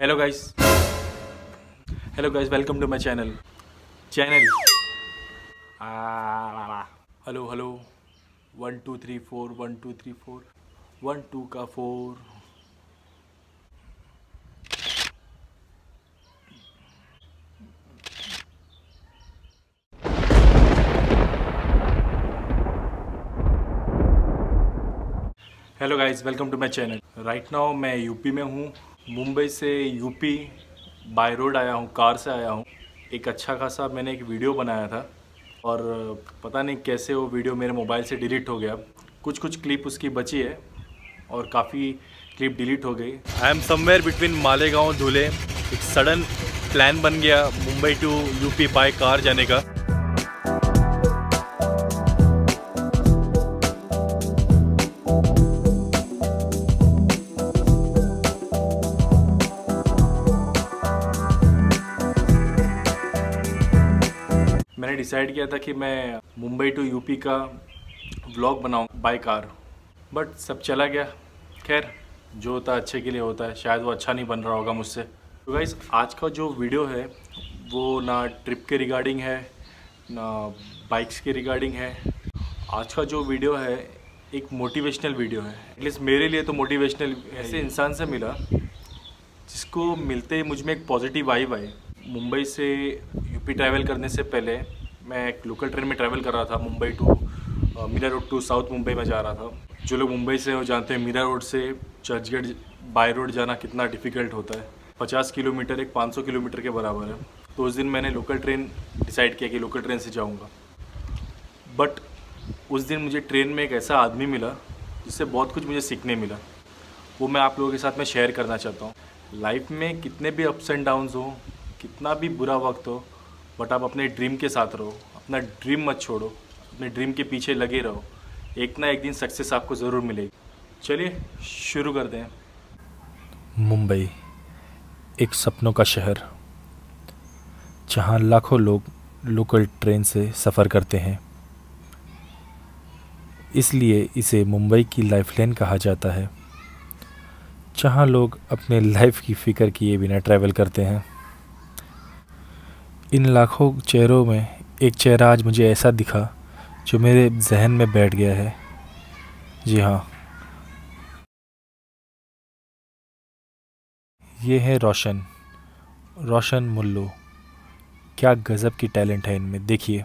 Hello guys hello guys welcome to my channel channel hello hello one two three four one two three four one two का four hello guys welcome to my channel right now मैं UP में हूँ। मुंबई से UP by road आया हूँ car से आया हूँ। एक अच्छा खासा मैंने एक वीडियो बनाया था और पता नहीं कैसे वो वीडियो मेरे मोबाइल से डिलीट हो गया। कुछ कुछ क्लिप उसकी बची है और काफ़ी क्लिप डिलीट हो गई। I am somewhere between Malegaon Dhule एक सडन प्लान बन गया Mumbai to UP by car जाने का। डिसाइड किया था कि मैं मुंबई टू यूपी का व्लॉग बनाऊँ बाय कार। बट सब चला गया। खैर, जो होता है अच्छे के लिए होता है। शायद वो अच्छा नहीं बन रहा होगा मुझसे। तो गाइज़ आज का जो वीडियो है, वो ना ट्रिप के रिगार्डिंग है, ना बाइक्स के रिगार्डिंग है। आज का जो वीडियो है, एक मोटिवेशनल वीडियो है। एटलीस्ट मेरे लिए तो मोटिवेशनल ऐसे इंसान से मिला, जिसको मिलते ही मुझमें एक पॉजिटिव वाइब आई मुंबई से यूपी ट्रैवल करने से पहले मैं एक लोकल ट्रेन में ट्रैवल कर रहा था Mumbai to Mira road to south Mumbai में जा रहा था। जो लोग मुंबई से हो जानते हैं मीरा रोड से चर्चगेट बाय रोड जाना कितना डिफ़िकल्ट होता है। 50 किलोमीटर एक 500 किलोमीटर के बराबर है। तो उस दिन मैंने लोकल ट्रेन डिसाइड किया कि लोकल ट्रेन से जाऊँगा। बट उस दिन मुझे ट्रेन में एक ऐसा आदमी मिला, जिससे बहुत कुछ मुझे सीखने मिला। वो मैं आप लोगों के साथ में शेयर करना चाहता हूँ। लाइफ में कितने भी अप्स एंड डाउन्स हों, कितना भी बुरा वक्त हो बट आप अपने ड्रीम के साथ रहो, अपना ड्रीम मत छोड़ो, अपने ड्रीम के पीछे लगे रहो। एक ना एक दिन सक्सेस आपको ज़रूर मिलेगी। चलिए, शुरू करते हैं। मुंबई, एक सपनों का शहर, जहाँ लाखों लोग लोकल ट्रेन से सफ़र करते हैं। इसलिए इसे मुंबई की लाइफलाइन कहा जाता है, जहाँ लोग अपने लाइफ की फ़िक्र किए बिना ट्रैवल करते हैं। इन लाखों चेहरों में एक चेहरा आज मुझे ऐसा दिखा, जो मेरे जहन में बैठ गया है। जी हाँ। ये है रोशन। रोशन मुल्लो। क्या गज़ब की टैलेंट है इनमें, देखिए।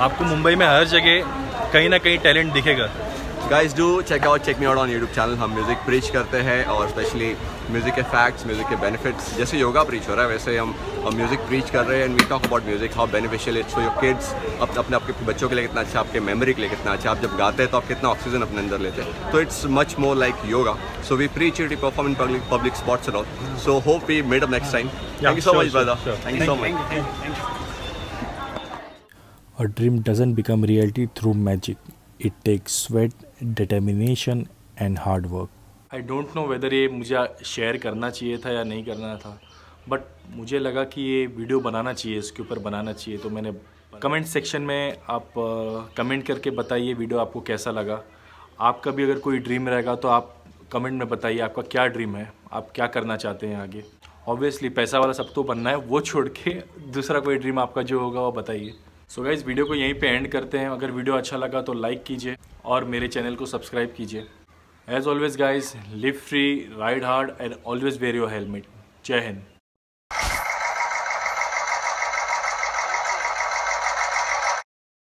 आपको मुंबई में हर जगह कहीं ना कहीं टैलेंट दिखेगा। Guys, do check out check me out on YouTube channel. हम म्यूज़िक प्रीच करते हैं और स्पेशली म्यूज़िक के फैक्ट्स म्यूज़िक के बेनिफिट्स जैसे योगा प्रीच हो रहा है वैसे हम हम म्यूज़िक प्रीच कर रहे हैं and we talk about music how beneficial it's for your kids अपने अपने आपके बच्चों के लिए कितना अच्छा आपके मेमोरी के लिए कितना अच्छा आप जब गाते हैं तो आप कितना ऑक्सीजन अपने अंदर लेते हैं। तो it's much more like yoga so we preach you it perform in public public spots and also hope we made up next time thank you so much brother thank you so much A dream doesn't become reality through magic. It takes sweat, determination, and hard work. I don't know whether ये मुझे share करना चाहिए था या नहीं करना था but मुझे लगा कि ये वीडियो बनाना चाहिए इसके ऊपर बनाना चाहिए तो मैंने कमेंट सेक्शन में आप कमेंट करके बताइए वीडियो आपको कैसा लगा आपका भी अगर कोई ड्रीम रहेगा तो आप कमेंट में बताइए आपका क्या ड्रीम है आप क्या करना चाहते हैं आगे ऑब्वियसली पैसा वाला सब तो बनना है वो छोड़ के दूसरा कोई ड्रीम आपका जो होगा वो बताइए सो so गाइज़ वीडियो को यहीं पे एंड करते हैं। अगर वीडियो अच्छा लगा तो लाइक कीजिए और मेरे चैनल को सब्सक्राइब कीजिए। As always guys live free ride hard and always wear your helmet जय हिंद